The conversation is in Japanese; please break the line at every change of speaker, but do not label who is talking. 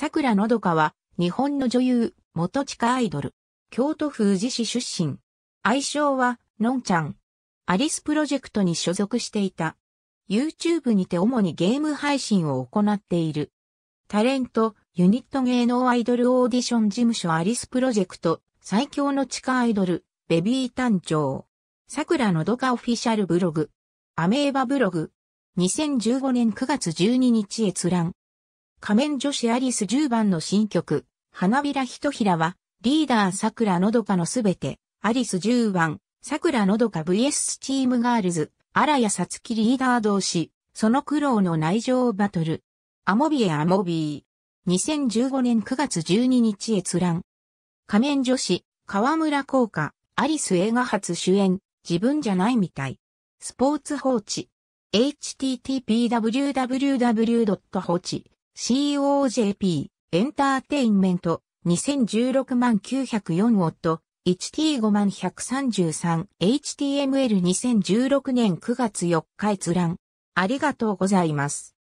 桜のどかは、日本の女優、元地下アイドル。京都府宇治市出身。愛称は、のんちゃん。アリスプロジェクトに所属していた。YouTube にて主にゲーム配信を行っている。タレント、ユニット芸能アイドルオーディション事務所アリスプロジェクト、最強の地下アイドル、ベビー誕生。桜のどかオフィシャルブログ。アメーバブログ。2015年9月12日閲覧。仮面女子アリス10番の新曲、花びらひとひらは、リーダー桜のどかのすべて、アリス10番、桜のどか VS スチームガールズ、荒谷さつきリーダー同士、その苦労の内情バトル。アモビエアモビー。2015年9月12日閲覧。仮面女子、河村効果、アリス映画初主演、自分じゃないみたい。スポーツ放置。http www. 放置 COJP エンターテインメント2016万904ウォット 1T5 万133 HTML2016 年9月4日閲覧ありがとうございます。